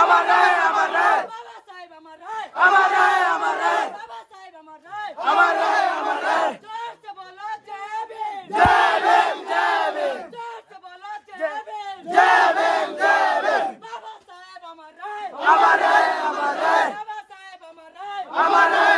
Amarai, amarai! Amarai, amarai! Amarai! আমারে আমারে আমারে আমারে